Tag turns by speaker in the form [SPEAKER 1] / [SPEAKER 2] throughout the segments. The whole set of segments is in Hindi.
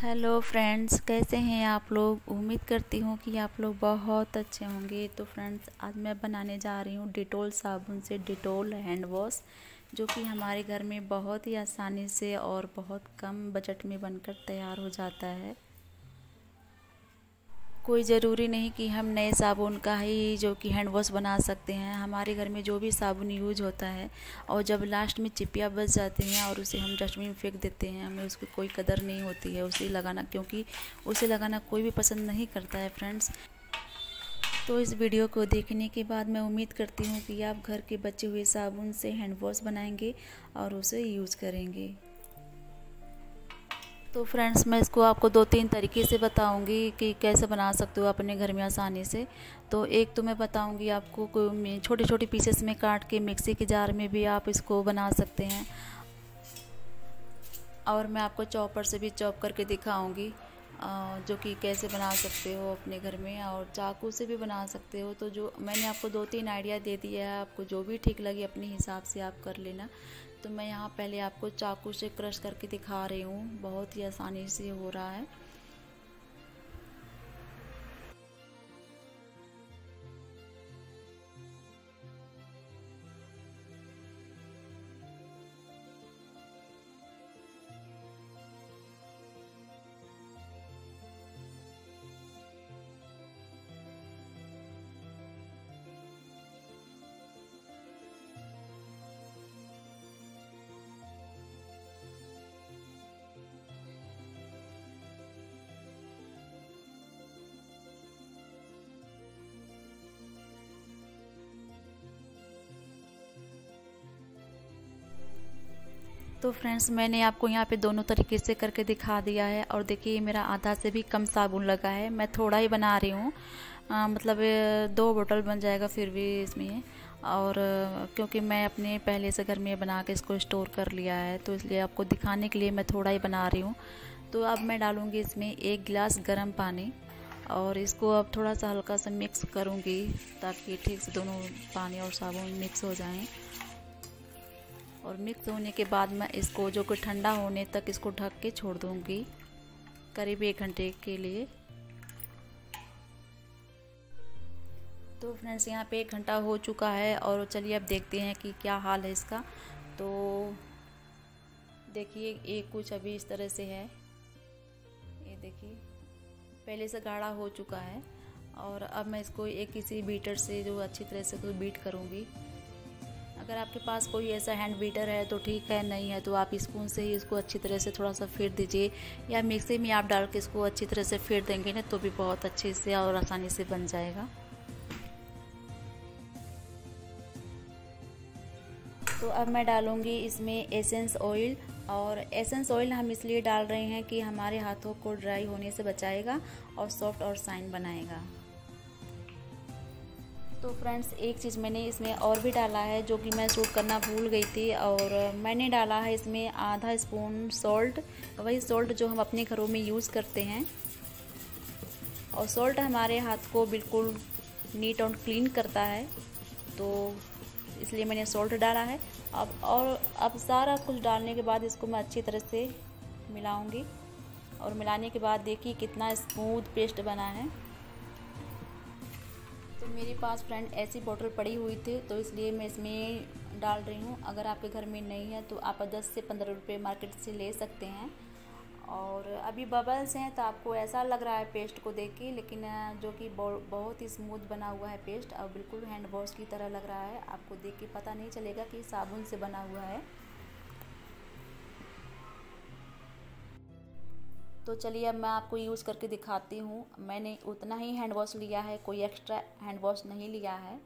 [SPEAKER 1] हेलो फ्रेंड्स कैसे हैं आप लोग? उम्मीद करती हूँ कि आप लोग बहुत अच्छे होंगे। तो फ्रेंड्स आज मैं बनाने जा रही हूँ डिटोल साबुन से डिटोल हैंड वॉश जो कि हमारे घर में बहुत ही आसानी से और बहुत कम बजट में बनकर तैयार हो जाता है। कोई ज़रूरी नहीं कि हम नए साबुन का ही जो कि हैंड वॉश बना सकते हैं। हमारे घर में जो भी साबुन यूज़ होता है और जब लास्ट में चिपिया बच जाते हैं और उसे हम डस्टबिन में फेंक देते हैं, हमें उसकी कोई कदर नहीं होती है उसे लगाना, क्योंकि उसे लगाना कोई भी पसंद नहीं करता है फ्रेंड्स। तो इस वीडियो को देखने के बाद मैं उम्मीद करती हूँ कि आप घर के बचे हुए साबुन से हैंड वॉश बनाएँगे और उसे यूज़ करेंगे। तो फ्रेंड्स मैं इसको आपको दो तीन तरीके से बताऊँगी कि कैसे बना सकते हो अपने घर में आसानी से। तो एक तो मैं बताऊँगी आपको छोटे छोटे पीसेस में काट के मिक्सी के जार में भी आप इसको बना सकते हैं। और मैं आपको चॉपर से भी चॉप करके दिखाऊँगी जो कि कैसे बना सकते हो अपने घर में और चाकू से भी बना सकते हो। तो जो मैंने आपको दो तीन आइडिया दे दिया है, आपको जो भी ठीक लगे अपने हिसाब से आप कर लेना। तो मैं यहाँ पहले आपको चाकू से क्रश करके दिखा रही हूँ। बहुत ही आसानी से हो रहा है। तो फ्रेंड्स, मैंने आपको यहाँ पे दोनों तरीके से करके दिखा दिया है और देखिए मेरा आधा से भी कम साबुन लगा है। मैं थोड़ा ही बना रही हूँ। मतलब दो बोतल बन जाएगा फिर भी इसमें। और क्योंकि मैं अपने पहले से घर में बना के इसको स्टोर कर लिया है तो इसलिए आपको दिखाने के लिए मैं थोड़ा ही बना रही हूँ। तो अब मैं डालूँगी इसमें एक गिलास गर्म पानी और इसको अब थोड़ा सा हल्का सा मिक्स करूँगी ताकि ठीक से दोनों पानी और साबुन मिक्स हो जाएँ। और मिक्स होने के बाद मैं इसको, जो कि ठंडा होने तक इसको ढक के छोड़ दूँगी, करीब एक घंटे के लिए। तो फ्रेंड्स यहाँ पे एक घंटा हो चुका है और चलिए अब देखते हैं कि क्या हाल है इसका। तो देखिए, ये कुछ अभी इस तरह से है। ये देखिए, पहले से गाढ़ा हो चुका है और अब मैं इसको एक किसी बीटर से, जो अच्छी तरह से बीट करूँगी। अगर आपके पास कोई ऐसा हैंड बीटर है तो ठीक है, नहीं है तो आप स्पून से ही इसको अच्छी तरह से थोड़ा सा फेर दीजिए या मिक्सी में आप डाल के इसको अच्छी तरह से फेर देंगे ना तो भी बहुत अच्छे से और आसानी से बन जाएगा। तो अब मैं डालूँगी इसमें एसेंस ऑयल और एसेंस ऑयल हम इसलिए डाल रहे हैं कि हमारे हाथों को ड्राई होने से बचाएगा और सॉफ्ट और साइन बनाएगा। तो फ्रेंड्स, एक चीज़ मैंने इसमें और भी डाला है, जो कि मैं शूट करना भूल गई थी और मैंने डाला है इसमें आधा स्पून सॉल्ट वही सॉल्ट जो हम अपने घरों में यूज़ करते हैं। और सॉल्ट हमारे हाथ को बिल्कुल नीट और क्लीन करता है तो इसलिए मैंने सॉल्ट डाला है। अब और, अब सारा कुछ डालने के बाद इसको मैं अच्छी तरह से मिलाऊँगी। और मिलाने के बाद देखिए कितना स्मूथ पेस्ट बना है। तो मेरे पास फ्रेंड ऐसी बॉटल पड़ी हुई थी तो इसलिए मैं इसमें डाल रही हूँ। अगर आपके घर में नहीं है तो आप 10 से 15 रुपए मार्केट से ले सकते हैं। और अभी बबल्स हैं तो आपको ऐसा लग रहा है पेस्ट को देख के, लेकिन जो कि बहुत ही स्मूथ बना हुआ है पेस्ट और बिल्कुल हैंड वॉश की तरह लग रहा है। आपको देख के पता नहीं चलेगा कि साबुन से बना हुआ है। तो चलिए अब मैं आपको यूज़ करके दिखाती हूँ। मैंने उतना ही हैंड वॉश लिया है, कोई एक्स्ट्रा हैंड वॉश नहीं लिया है।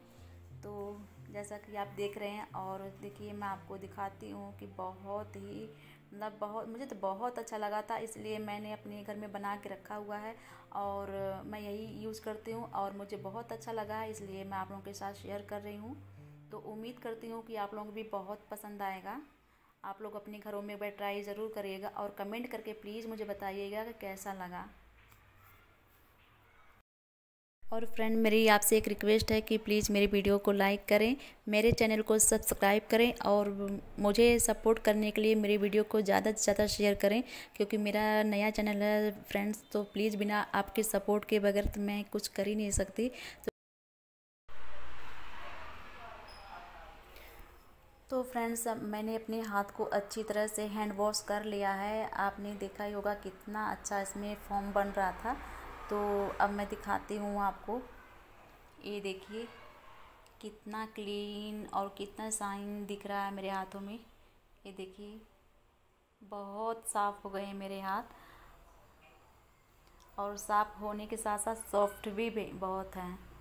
[SPEAKER 1] तो जैसा कि आप देख रहे हैं और देखिए मैं आपको दिखाती हूँ कि बहुत ही मतलब बहुत, मुझे तो बहुत अच्छा लगा था, इसलिए मैंने अपने घर में बना के रखा हुआ है और मैं यही यूज़ करती हूँ और मुझे बहुत अच्छा लगा है, इसलिए मैं आप लोगों के साथ शेयर कर रही हूँ। तो उम्मीद करती हूँ कि आप लोगों को भी बहुत पसंद आएगा। आप लोग अपने घरों में एक बार ट्राई ज़रूर करिएगा और कमेंट करके प्लीज़ मुझे बताइएगा कि कैसा लगा। और फ्रेंड मेरी आपसे एक रिक्वेस्ट है कि प्लीज़ मेरी वीडियो को लाइक करें, मेरे चैनल को सब्सक्राइब करें और मुझे सपोर्ट करने के लिए मेरी वीडियो को ज़्यादा से ज़्यादा शेयर करें, क्योंकि मेरा नया चैनल है फ्रेंड्स तो प्लीज़ बिना आपके सपोर्ट के बगैर तो मैं कुछ कर ही नहीं सकती। तो तो फ्रेंड्स मैंने अपने हाथ को अच्छी तरह से हैंड वॉश कर लिया है। आपने देखा ही होगा कितना अच्छा इसमें फॉर्म बन रहा था। तो अब मैं दिखाती हूँ आपको। ये देखिए, कितना क्लीन और कितना शाइन दिख रहा है मेरे हाथों में। ये देखिए, बहुत साफ़ हो गए मेरे हाथ। और साफ़ होने के साथ साथ सॉफ्ट भी बहुत हैं।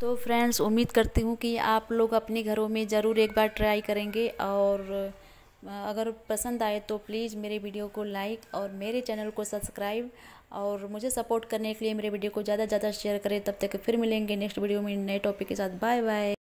[SPEAKER 1] तो फ्रेंड्स उम्मीद करती हूँ कि आप लोग अपने घरों में ज़रूर एक बार ट्राई करेंगे और अगर पसंद आए तो प्लीज़ मेरे वीडियो को लाइक और मेरे चैनल को सब्सक्राइब और मुझे सपोर्ट करने के लिए मेरे वीडियो को ज़्यादा से ज़्यादा शेयर करें। तब तक फिर मिलेंगे नेक्स्ट वीडियो में नए टॉपिक के साथ। Bye bye